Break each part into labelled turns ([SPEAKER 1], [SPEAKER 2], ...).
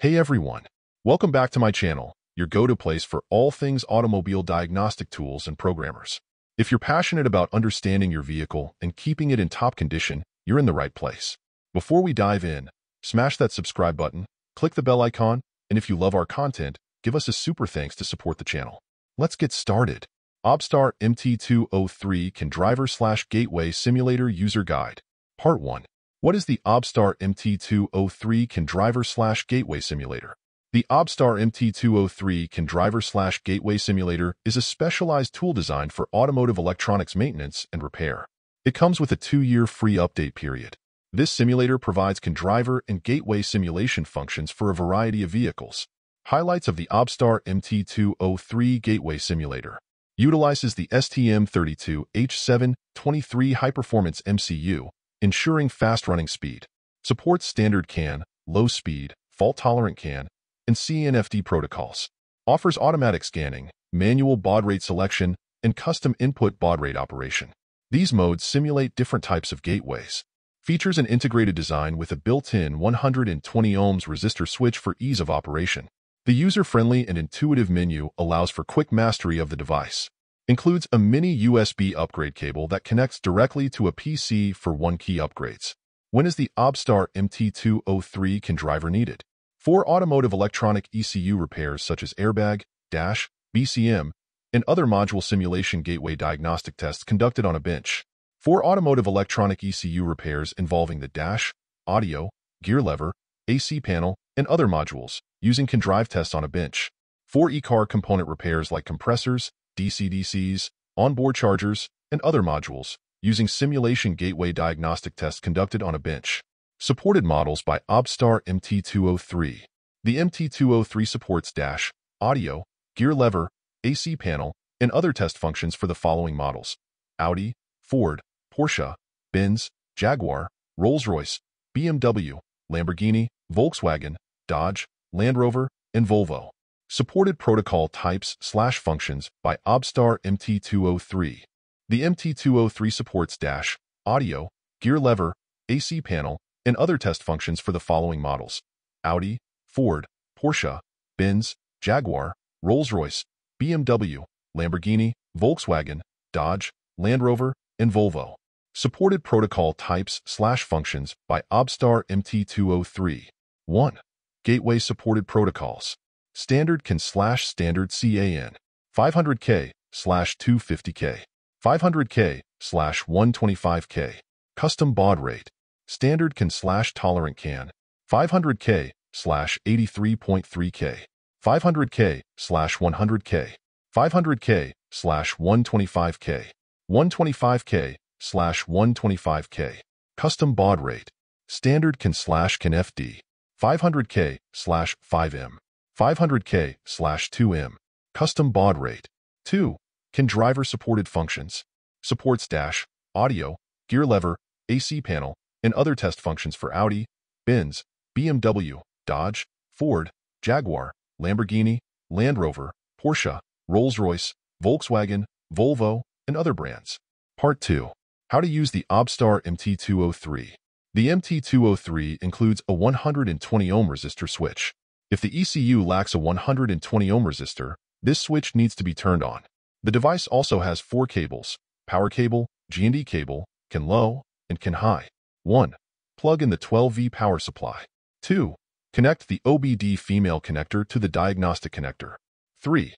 [SPEAKER 1] Hey everyone, welcome back to my channel, your go-to place for all things automobile diagnostic tools and programmers. If you're passionate about understanding your vehicle and keeping it in top condition, you're in the right place. Before we dive in, smash that subscribe button, click the bell icon, and if you love our content, give us a super thanks to support the channel. Let's get started. OBDSTAR MT203 CAN Driver Slash Gateway Simulator User Guide. Part 1. What is the OBDSTAR MT203 CAN Driver Slash Gateway Simulator? The OBDSTAR MT203 CAN Driver Slash Gateway Simulator is a specialized tool designed for automotive electronics maintenance and repair. It comes with a two-year free update period. This simulator provides CAN driver and gateway simulation functions for a variety of vehicles. Highlights of the OBDSTAR MT203 Gateway Simulator utilizes the STM32H723 high-performance MCU, ensuring fast running speed, supports standard CAN, low speed, fault-tolerant CAN, and CAN FD protocols, offers automatic scanning, manual baud rate selection, and custom input baud rate operation. These modes simulate different types of gateways. Features an integrated design with a built-in 120 ohms resistor switch for ease of operation. The user-friendly and intuitive menu allows for quick mastery of the device includes a mini USB upgrade cable that connects directly to a PC for one-key upgrades. When is the OBDSTAR MT203 CAN driver needed? For automotive electronic ECU repairs such as airbag, dash, BCM, and other module simulation gateway diagnostic tests conducted on a bench. For automotive electronic ECU repairs involving the dash, audio, gear lever, AC panel, and other modules, using CAN drive tests on a bench. For e-car component repairs like compressors, DC-DCs, onboard chargers, and other modules using simulation gateway diagnostic tests conducted on a bench. Supported models by OBDSTAR MT203. The MT203 supports dash, audio, gear lever, AC panel, and other test functions for the following models. Audi, Ford, Porsche, Benz, Jaguar, Rolls-Royce, BMW, Lamborghini, Volkswagen, Dodge, Land Rover, and Volvo. Supported protocol types slash functions by OBDSTAR MT203. The MT203 supports dash, audio, gear lever, AC panel, and other test functions for the following models. Audi, Ford, Porsche, Benz, Jaguar, Rolls-Royce, BMW, Lamborghini, Volkswagen, Dodge, Land Rover, and Volvo. Supported protocol types slash functions by OBDSTAR MT203. 1. Gateway supported protocols. Standard CAN slash standard CAN. 500K slash 250K. 500K slash 125K. Custom baud rate. Standard CAN slash tolerant CAN. 500K slash 83.3K. 500K slash 100K. 500K slash 125K. 125K slash 125K. Custom baud rate. Standard CAN slash CAN FD. 500K slash 5M. 500K slash 2M. Custom baud rate. 2. CAN driver supported functions. Supports dash, audio, gear lever, AC panel, and other test functions for Audi, Benz, BMW, Dodge, Ford, Jaguar, Lamborghini, Land Rover, Porsche, Rolls-Royce, Volkswagen, Volvo, and other brands. Part 2. How to use the OBDSTAR MT203. The MT203 includes a 120 ohm resistor switch. If the ECU lacks a 120 ohm resistor, this switch needs to be turned on. The device also has four cables, power cable, GND cable, CAN low, and CAN high. 1. Plug in the 12V power supply. 2. Connect the OBD female connector to the diagnostic connector. 3.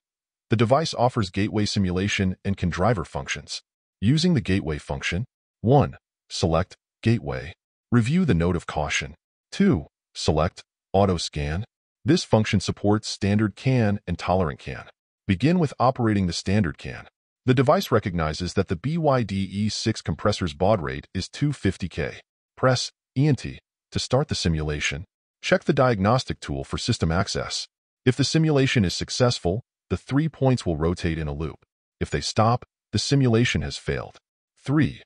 [SPEAKER 1] The device offers gateway simulation and CAN driver functions. Using the gateway function, 1. Select Gateway. Review the note of caution. 2. Select Auto Scan. This function supports standard CAN and tolerant CAN. Begin with operating the standard CAN. The device recognizes that the BYD E6 compressor's baud rate is 250K. Press ENT to start the simulation. Check the diagnostic tool for system access. If the simulation is successful, the three points will rotate in a loop. If they stop, the simulation has failed. 3.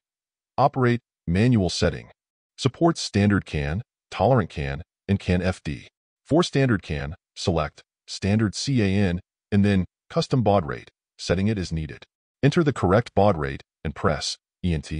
[SPEAKER 1] Operate manual setting. Supports standard CAN, tolerant CAN, and CAN FD. For standard CAN, select standard CAN and then custom baud rate, setting it as needed. Enter the correct baud rate and press ENT.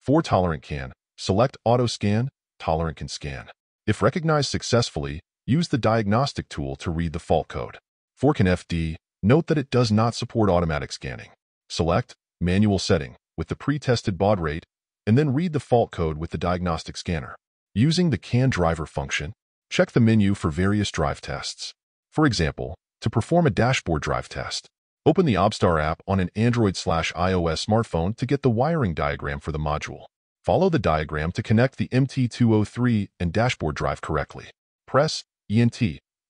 [SPEAKER 1] For tolerant CAN, select auto scan, tolerant CAN scan. If recognized successfully, use the diagnostic tool to read the fault code. For CAN-FD, note that it does not support automatic scanning. Select Manual Setting with the pre-tested baud rate, and then read the fault code with the diagnostic scanner. Using the CAN driver function, check the menu for various drive tests. For example, to perform a dashboard drive test, open the OBDSTAR app on an Android slash iOS smartphone to get the wiring diagram for the module. Follow the diagram to connect the MT203 and dashboard drive correctly. Press ENT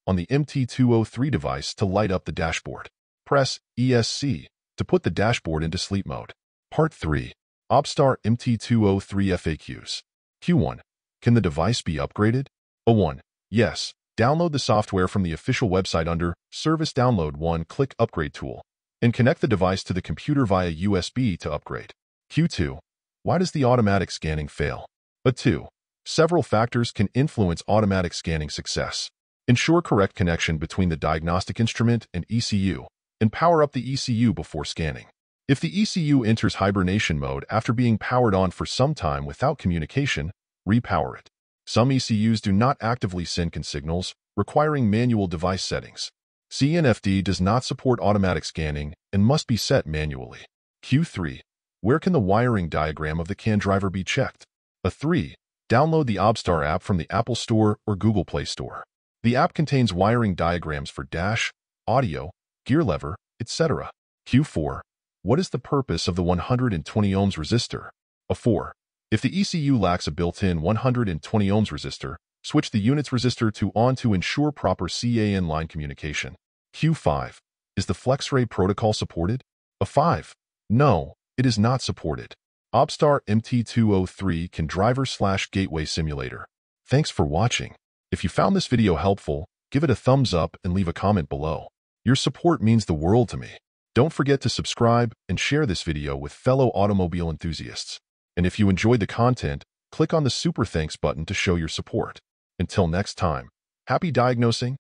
[SPEAKER 1] on the MT203 device to light up the dashboard. Press ESC to put the dashboard into sleep mode. Part 3. OBDSTAR MT203 FAQs. Q1. Can the device be upgraded? A1. Yes. Download the software from the official website under Service Download 1 Click Upgrade Tool and connect the device to the computer via USB to upgrade. Q2. Why does the automatic scanning fail? A2. Several factors can influence automatic scanning success. Ensure correct connection between the diagnostic instrument and ECU, and power up the ECU before scanning. If the ECU enters hibernation mode after being powered on for some time without communication, repower it. Some ECUs do not actively send CAN signals, requiring manual device settings. CAN-FD does not support automatic scanning and must be set manually. Q3. Where can the wiring diagram of the CAN driver be checked? A 3. Download the OBDSTAR app from the Apple Store or Google Play Store. The app contains wiring diagrams for dash, audio, gear lever, etc. Q4. What is the purpose of the 120 ohms resistor? A 4. If the ECU lacks a built-in 120 ohms resistor, switch the unit's resistor to on to ensure proper CAN line communication. Q5. Is the FlexRay protocol supported? A 5. No, it is not supported. OBDSTAR MT203 can driver slash gateway simulator. Thanks for watching. If you found this video helpful, give it a thumbs up and leave a comment below. Your support means the world to me. Don't forget to subscribe and share this video with fellow automobile enthusiasts. And if you enjoyed the content, click on the Super Thanks button to show your support. Until next time, happy diagnosing